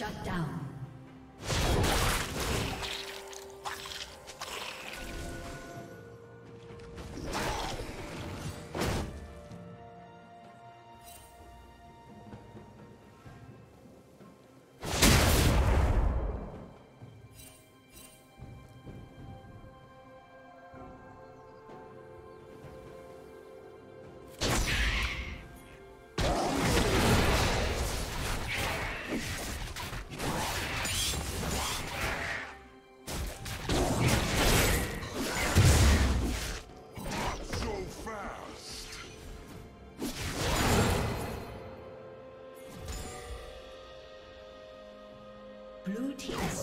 Shut down.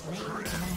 Red team.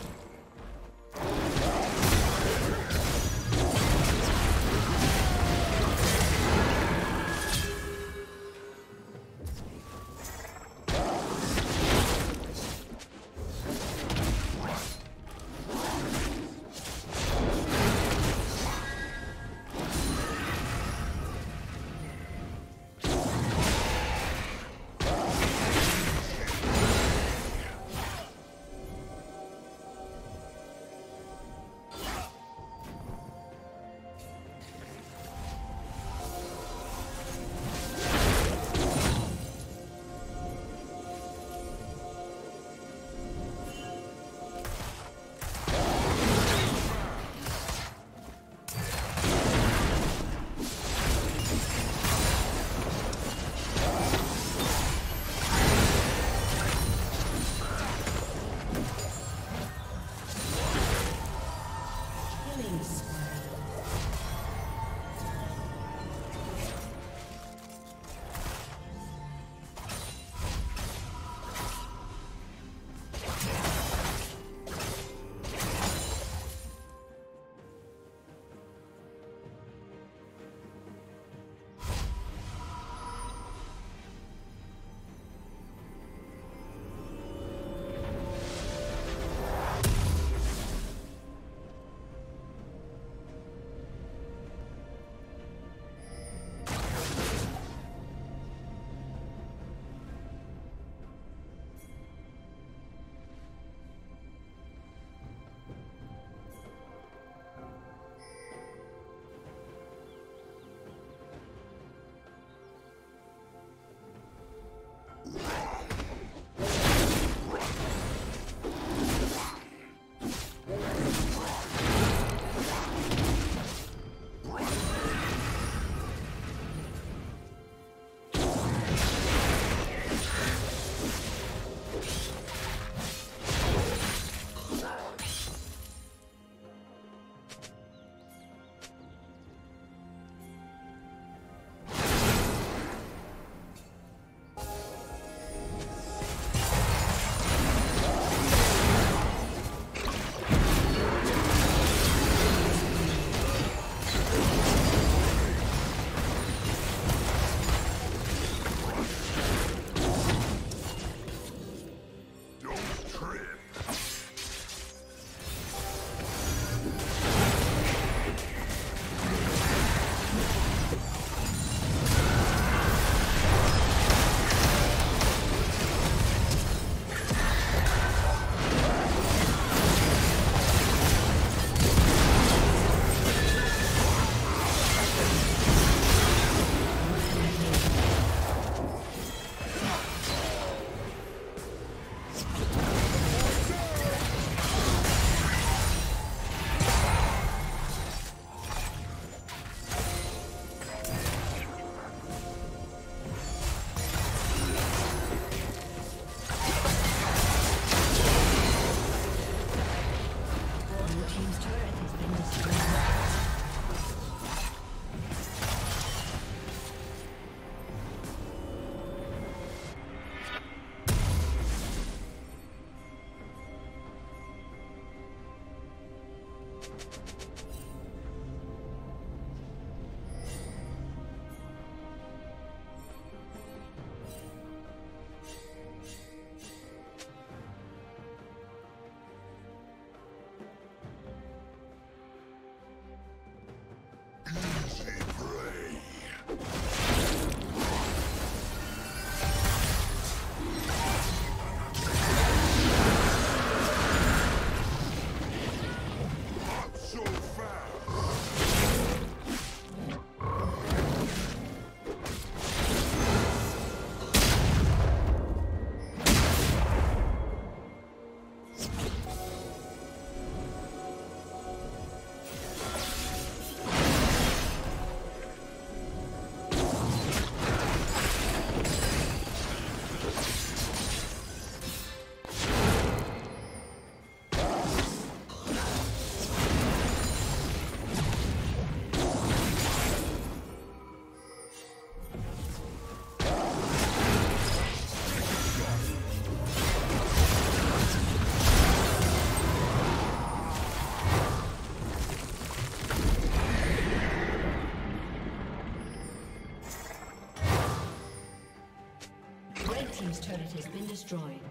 Destroyed.